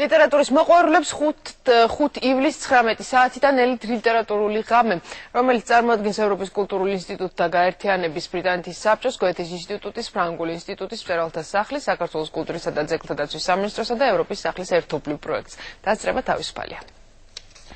ლიტერატურის მოყვარულებს 5 5 ივლისს 19 საათიდან ელით ლიტერატურული ღამე, რომელიც წარმოადგენს ევროპის კულტურულ ინსტიტუტთა გაერთიანების ბრიტანეთის საბჭოს, გოეთეს ინსტიტუტის, ფრანგული ინსტიტუტის, მწერალთა სახლის, საქართველოს კულტურისა და ძეგლთა დაცვის სამინისტროსა და ევროპის სახლის ერთობლივ პროექტს. დასწრება თავისუფალია.